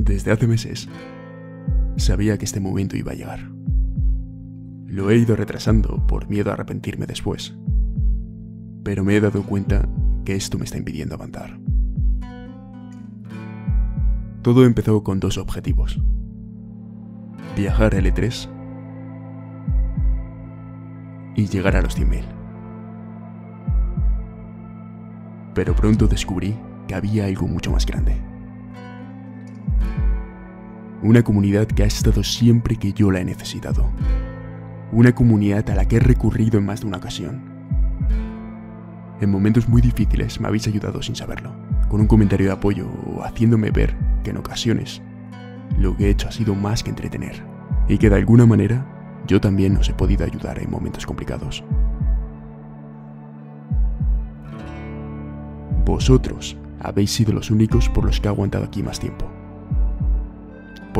Desde hace meses sabía que este momento iba a llegar. Lo he ido retrasando por miedo a arrepentirme después, pero me he dado cuenta que esto me está impidiendo avanzar. Todo empezó con dos objetivos. Viajar a L3 y llegar a los 100.000. Pero pronto descubrí que había algo mucho más grande. Una comunidad que ha estado siempre que yo la he necesitado. Una comunidad a la que he recurrido en más de una ocasión. En momentos muy difíciles me habéis ayudado sin saberlo, con un comentario de apoyo o haciéndome ver que en ocasiones lo que he hecho ha sido más que entretener y que de alguna manera yo también os he podido ayudar en momentos complicados. Vosotros habéis sido los únicos por los que he aguantado aquí más tiempo.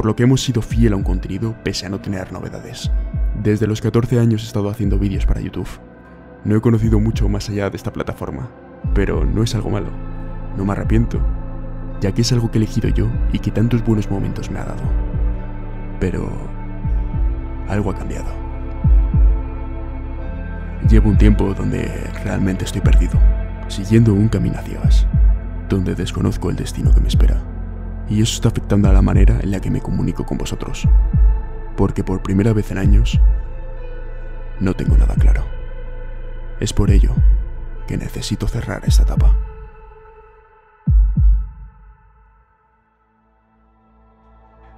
Por lo que hemos sido fiel a un contenido pese a no tener novedades. Desde los 14 años he estado haciendo vídeos para YouTube. No he conocido mucho más allá de esta plataforma, pero no es algo malo. No me arrepiento, ya que es algo que he elegido yo y que tantos buenos momentos me ha dado. Pero algo ha cambiado. Llevo un tiempo donde realmente estoy perdido, siguiendo un camino hacia ciegas, donde desconozco el destino que me espera. Y eso está afectando a la manera en la que me comunico con vosotros, porque por primera vez en años no tengo nada claro. Es por ello que necesito cerrar esta etapa.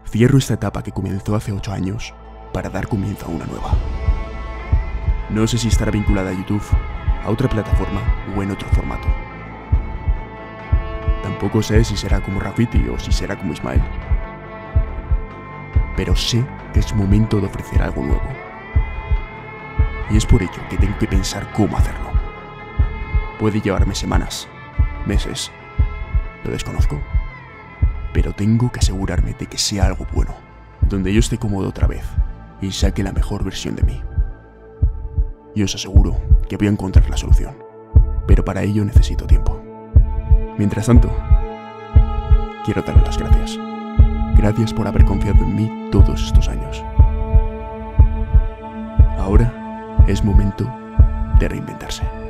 Cierro esta etapa que comenzó hace 8 años para dar comienzo a una nueva. No sé si estará vinculada a YouTube, a otra plataforma o en otro formato. Tampoco sé si será como Rafiti o si será como Ismael. Pero sé que es momento de ofrecer algo nuevo. Y es por ello que tengo que pensar cómo hacerlo. Puede llevarme semanas, meses, lo desconozco. Pero tengo que asegurarme de que sea algo bueno, donde yo esté cómodo otra vez y saque la mejor versión de mí. Y os aseguro que voy a encontrar la solución, pero para ello necesito tiempo. Mientras tanto, quiero daros las gracias. Gracias por haber confiado en mí todos estos años. Ahora es momento de reinventarse.